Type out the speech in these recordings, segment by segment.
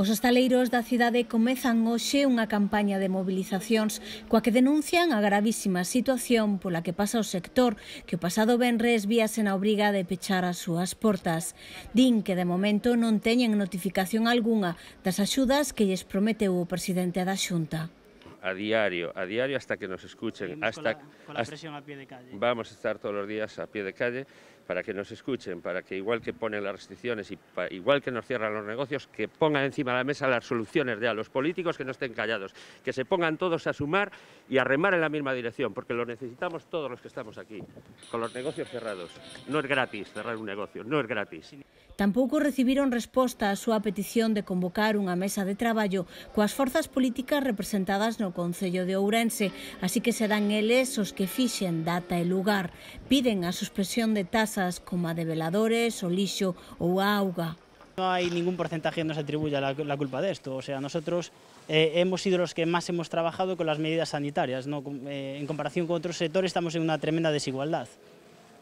Os hostaleiros da cidade comezan hoxe unha campaña de mobilizacións coa que denuncian a gravísima situación pola que pasa o sector que o pasado venres víase na obriga de pechar as súas portas. Din que de momento non teñen notificación algunha das axudas que lles prometeu o presidente da Xunta a diario, a diario hasta que nos escuchen. Hasta, con la, con la presión a pie de calle. Vamos a estar todos los días a pie de calle para que nos escuchen, para que igual que ponen las restricciones y pa, igual que nos cierran los negocios, que pongan encima de la mesa las soluciones de a los políticos que no estén callados, que se pongan todos a sumar y a remar en la misma dirección, porque lo necesitamos todos los que estamos aquí, con los negocios cerrados. No es gratis cerrar un negocio, no es gratis. Tampouco recibiron resposta á súa petición de convocar unha mesa de traballo coas forzas políticas representadas no Concello de Ourense, así que serán eles os que fixen data e lugar. Piden a suspensión de tasas como a de veladores, o lixo ou a auga. No hay ningún porcentaje que nos atribuya la, la culpa de esto. O sea, nosotros eh, hemos sido los que más hemos trabajado con las medidas sanitarias. ¿no? Eh, en comparación con otros sectores estamos en una tremenda desigualdad.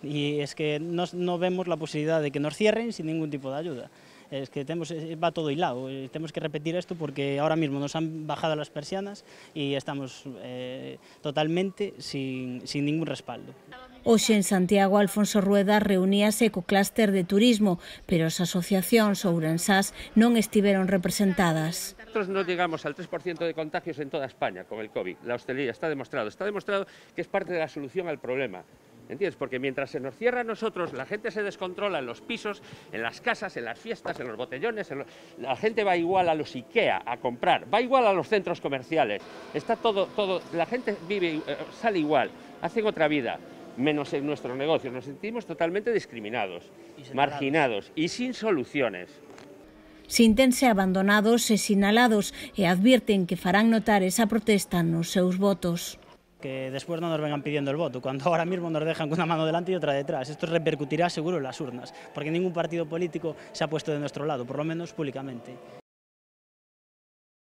Y es que no, no vemos la posibilidad de que nos cierren sin ningún tipo de ayuda. es que tenemos, va todo hilado. Tenemos que repetir esto porque ahora mismo nos han bajado las persianas y estamos eh, totalmente sin, sin ningún respaldo. Hoxe en Santiago Alfonso Rueda reuníase co clúster de turismo, pero as asociacións ourensás non estiveron representadas. Nosotros no llegamos al 3% de contagios en toda España con el COVID. La hostelería está demostrado. Está demostrado que es parte de la solución al problema. ¿Entiendes? Porque mientras se nos cierra a nosotros, la gente se descontrola en los pisos, en las casas, en las fiestas, en los botellones. En. La gente va igual a los IKEA a comprar, va igual a los centros comerciales. Está todo, todo, la gente vive, eh, sale igual, hacen otra vida, menos en nuestros negocios. Nos sentimos totalmente discriminados, marginados y sin soluciones. Sintense abandonados e sinalados e advierten que farán notar esa protesta nos seus votos. Que despois non nos vengan pidiendo el voto, cuando ahora mismo nos dejan con una mano delante y otra detrás. Esto repercutirá seguro en las urnas, porque ningún partido político se ha puesto de nuestro lado, por lo menos públicamente.